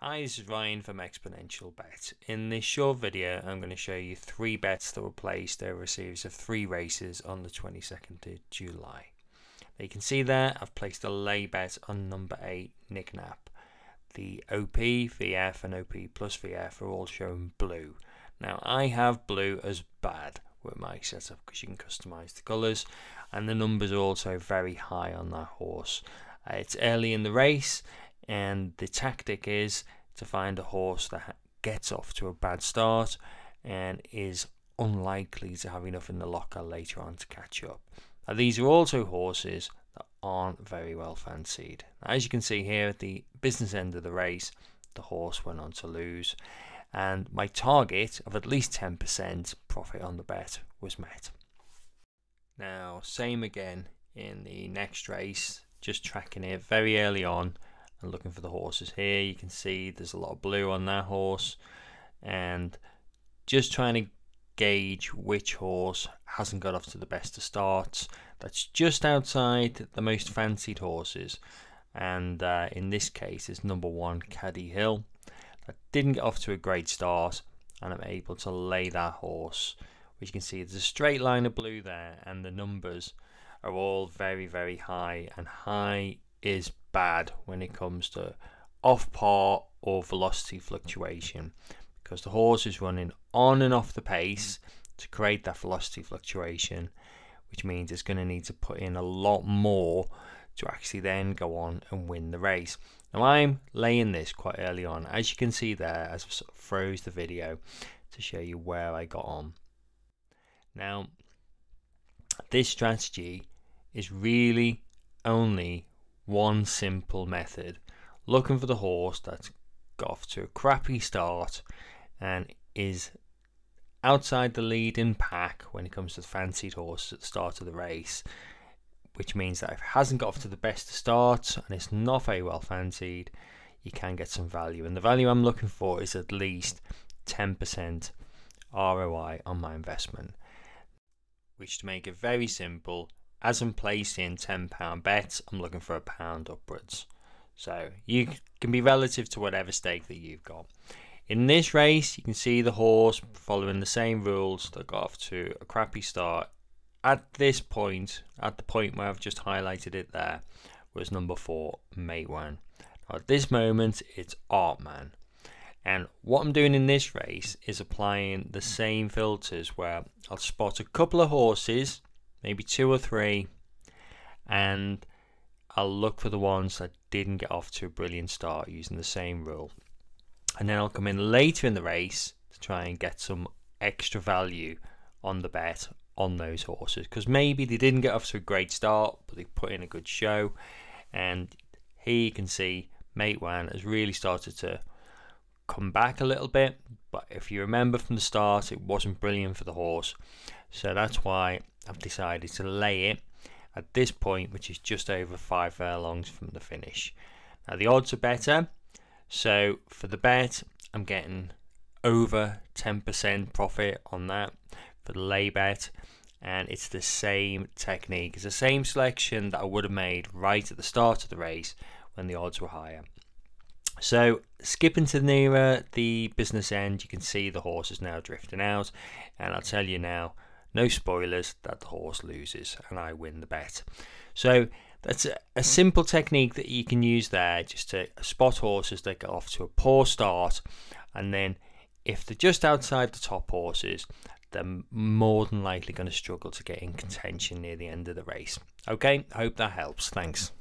Hi, this is Ryan from Exponential Bet. In this short video, I'm going to show you three bets that were placed over a series of three races on the 22nd of July. Now you can see there, I've placed a lay bet on number 8, Nick Nap. The OP, VF and OP plus VF are all shown blue. Now I have blue as bad with my setup because you can customize the colours and the numbers are also very high on that horse. Uh, it's early in the race and the tactic is to find a horse that gets off to a bad start and is unlikely to have enough in the locker later on to catch up. Now, these are also horses that aren't very well fancied. Now, as you can see here at the business end of the race, the horse went on to lose, and my target of at least 10% profit on the bet was met. Now, same again in the next race, just tracking it very early on and looking for the horses here. You can see there's a lot of blue on that horse and just trying to gauge which horse hasn't got off to the best of starts. That's just outside the most fancied horses and uh, in this case it's number one Caddy Hill that didn't get off to a great start and I'm able to lay that horse which you can see there's a straight line of blue there and the numbers are all very very high and high is bad when it comes to off par or velocity fluctuation because the horse is running on and off the pace to create that velocity fluctuation which means it's going to need to put in a lot more to actually then go on and win the race. Now I'm laying this quite early on as you can see there as I froze the video to show you where I got on. Now this strategy is really only one simple method. Looking for the horse that's got off to a crappy start and is outside the leading pack when it comes to the fancied horse at the start of the race, which means that if it hasn't got off to the best start and it's not very well fancied, you can get some value. And the value I'm looking for is at least 10% ROI on my investment. Which to make it very simple, as I'm placing £10 bets, I'm looking for a pound upwards. So you can be relative to whatever stake that you've got. In this race, you can see the horse following the same rules that got off to a crappy start. At this point, at the point where I've just highlighted it there, was number four, Matewan. At this moment, it's Artman. And what I'm doing in this race is applying the same filters where I'll spot a couple of horses maybe two or three, and I'll look for the ones that didn't get off to a brilliant start using the same rule. And then I'll come in later in the race to try and get some extra value on the bet on those horses because maybe they didn't get off to a great start, but they put in a good show. And here you can see Mate Matewan has really started to come back a little bit. But if you remember from the start, it wasn't brilliant for the horse. So that's why I've decided to lay it at this point, which is just over five furlongs from the finish. Now the odds are better, so for the bet, I'm getting over 10% profit on that for the lay bet and it's the same technique it's the same selection that I would have made right at the start of the race when the odds were higher so skipping to nearer the business end you can see the horse is now drifting out and I'll tell you now no spoilers, that the horse loses and I win the bet. So that's a, a, simple technique that you can use there just to spot horses that get off to a poor start and then if they're just outside the top horses they're more than likely going to struggle to get in contention near the end of the race. Okay, hope that helps. Thanks.